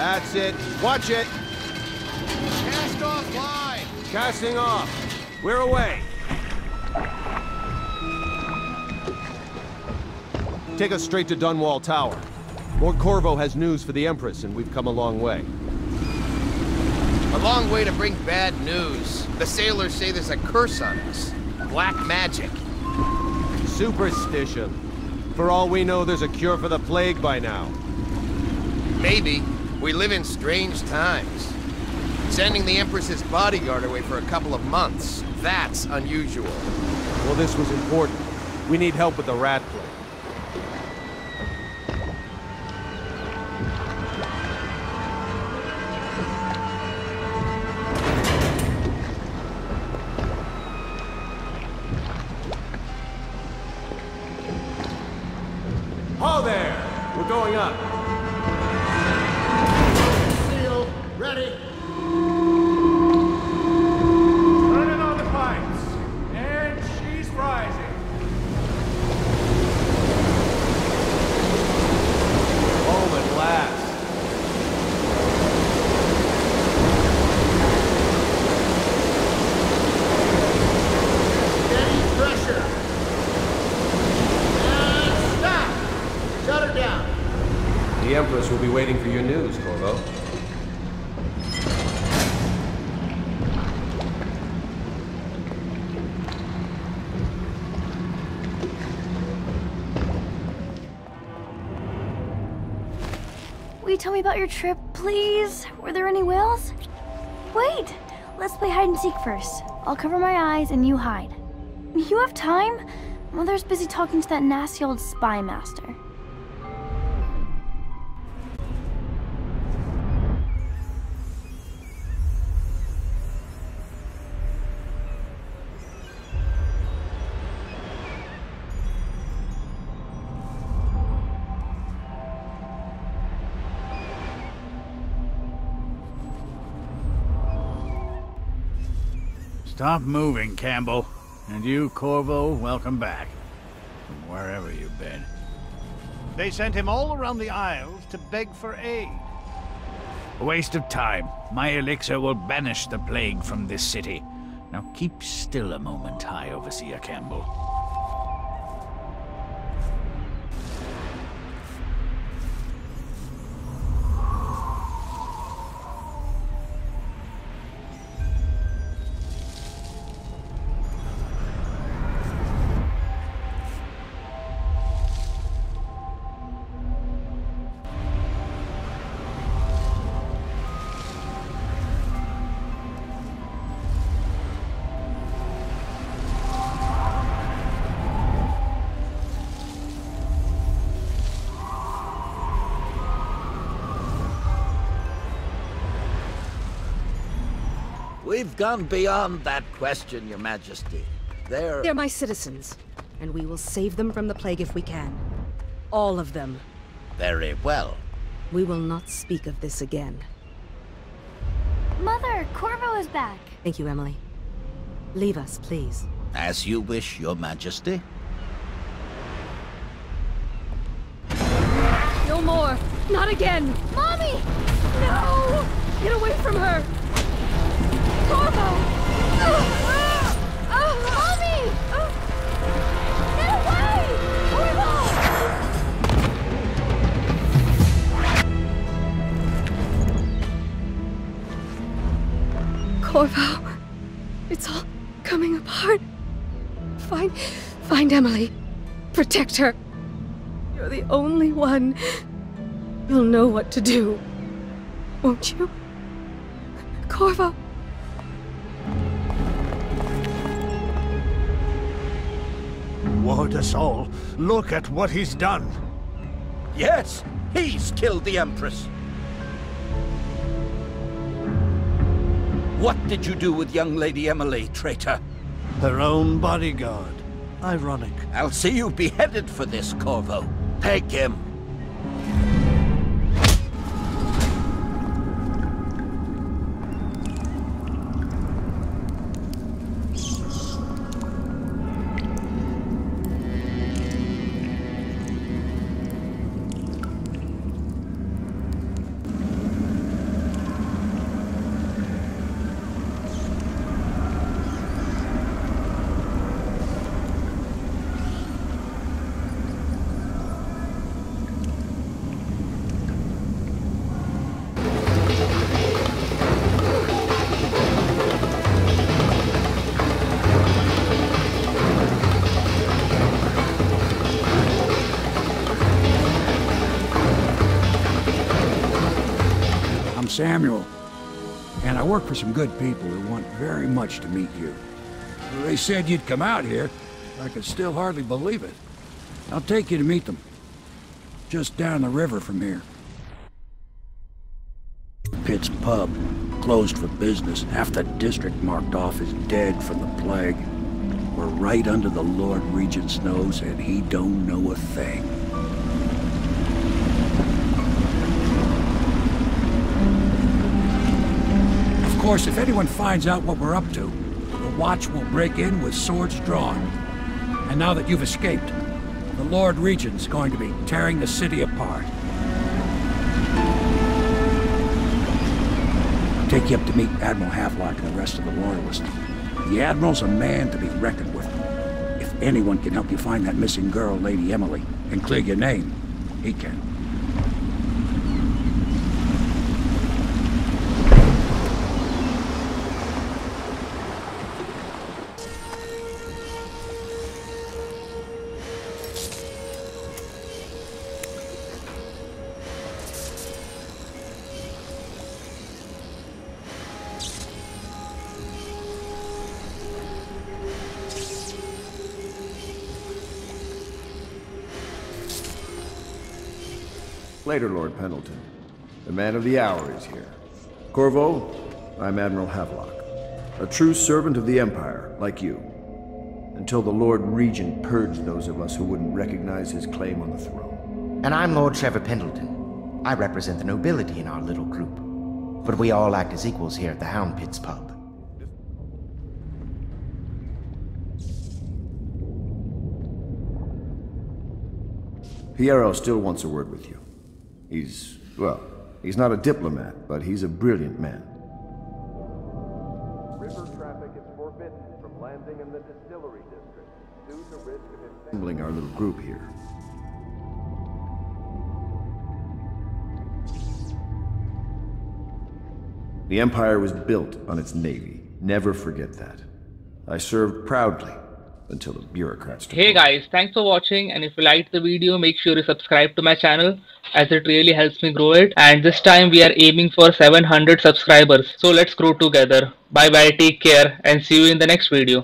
That's it. Watch it. Cast off line! Casting off. We're away. Take us straight to Dunwall Tower. Lord Corvo has news for the Empress, and we've come a long way. A long way to bring bad news. The sailors say there's a curse on us. Black magic. Superstition. For all we know, there's a cure for the plague by now. Maybe. We live in strange times. Sending the Empress's bodyguard away for a couple of months. That's unusual. Well, this was important. We need help with the rat plague. Ho there! We're going up. Seal, ready. Turning on the pipes. And she's rising. Home at last. Steady pressure. And stop. Shut her down. Will be waiting for your news, Corvo. Will you tell me about your trip, please? Were there any whales? Wait! Let's play hide and seek first. I'll cover my eyes and you hide. You have time? Mother's busy talking to that nasty old spy master. Stop moving, Campbell. And you, Corvo, welcome back. From wherever you've been. They sent him all around the Isles to beg for aid. A waste of time. My elixir will banish the plague from this city. Now keep still a moment, High Overseer Campbell. We've gone beyond that question, Your Majesty. They're... They're my citizens, and we will save them from the plague if we can. All of them. Very well. We will not speak of this again. Mother, Corvo is back. Thank you, Emily. Leave us, please. As you wish, Your Majesty. No more! Not again! Mommy! No! Get away from her! Corvo! It's all coming apart. Find... find Emily. Protect her. You're the only one. You'll know what to do. Won't you? Corvo! Us all. Look at what he's done. Yes, he's killed the Empress. What did you do with young Lady Emily, traitor? Her own bodyguard. Ironic. I'll see you beheaded for this, Corvo. Take him. Samuel. And I work for some good people who want very much to meet you. They said you'd come out here. I can still hardly believe it. I'll take you to meet them. Just down the river from here. Pits pub. Closed for business. Half the district marked off as dead from the plague. We're right under the Lord Regent's nose, and he don't know a thing. Course, if anyone finds out what we're up to, the Watch will break in with swords drawn. And now that you've escaped, the Lord Regent's going to be tearing the city apart. I'll take you up to meet Admiral Havelock and the rest of the Loyalists. The Admiral's a man to be reckoned with. If anyone can help you find that missing girl, Lady Emily, and clear your name, he can. Later, Lord Pendleton. The man of the hour is here. Corvo, I'm Admiral Havelock. A true servant of the Empire, like you. Until the Lord Regent purged those of us who wouldn't recognize his claim on the throne. And I'm Lord Trevor Pendleton. I represent the nobility in our little group. But we all act as equals here at the Hound Pits pub. Piero still wants a word with you. He's, well, he's not a diplomat, but he's a brilliant man. River traffic is forbidden from landing in the distillery district due to risk of assembling our little group here. The Empire was built on its navy. Never forget that. I served proudly until the bureaucrats Hey guys, thanks for watching and if you liked the video make sure you subscribe to my channel as it really helps me grow it and this time we are aiming for 700 subscribers so let's grow together. Bye bye, take care and see you in the next video.